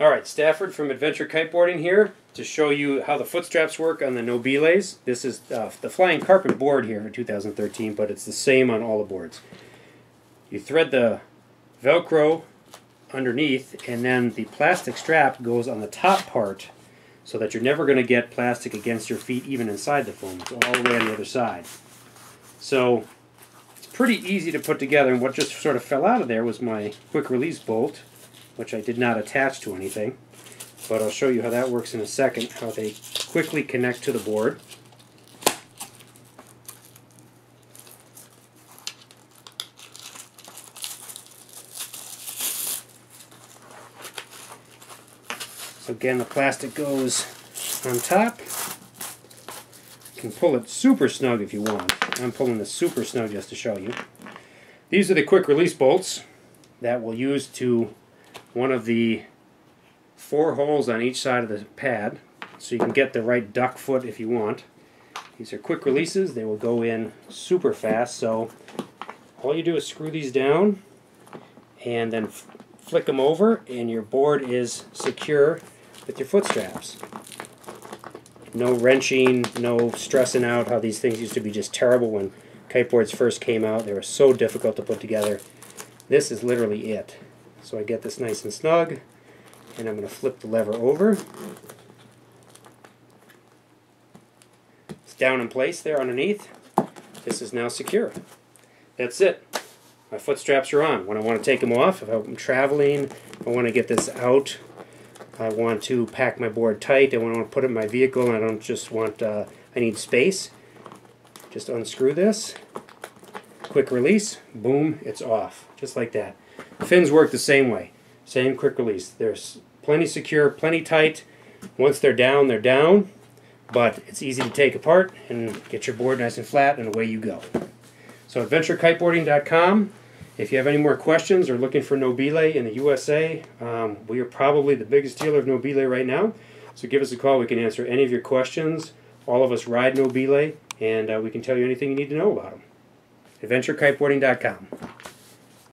Alright, Stafford from Adventure Kiteboarding here to show you how the foot straps work on the Nobiles. This is uh, the Flying Carpet board here for 2013, but it's the same on all the boards. You thread the Velcro underneath, and then the plastic strap goes on the top part so that you're never going to get plastic against your feet even inside the foam. It's all the way on the other side. So it's pretty easy to put together, and what just sort of fell out of there was my quick release bolt which I did not attach to anything. But I'll show you how that works in a second, how they quickly connect to the board. So again, the plastic goes on top. You can pull it super snug if you want. I'm pulling this super snug just to show you. These are the quick release bolts that we'll use to one of the four holes on each side of the pad so you can get the right duck foot if you want. These are quick releases. They will go in super fast. So all you do is screw these down and then flick them over and your board is secure with your foot straps. No wrenching, no stressing out how these things used to be just terrible when kiteboards first came out. They were so difficult to put together. This is literally it. So I get this nice and snug, and I'm going to flip the lever over. It's down in place there underneath. This is now secure. That's it. My foot straps are on. When I want to take them off, if I'm traveling, I want to get this out, I want to pack my board tight, I want to put it in my vehicle, and I don't just want, uh, I need space. Just unscrew this, quick release, boom, it's off, just like that. Fins work the same way. Same quick release. They're plenty secure, plenty tight. Once they're down, they're down. But it's easy to take apart and get your board nice and flat and away you go. So adventurekiteboarding.com. If you have any more questions or looking for Nobile in the USA, um, we are probably the biggest dealer of Nobile right now. So give us a call. We can answer any of your questions. All of us ride Nobile, and uh, we can tell you anything you need to know about them. AdventureKiteboarding.com.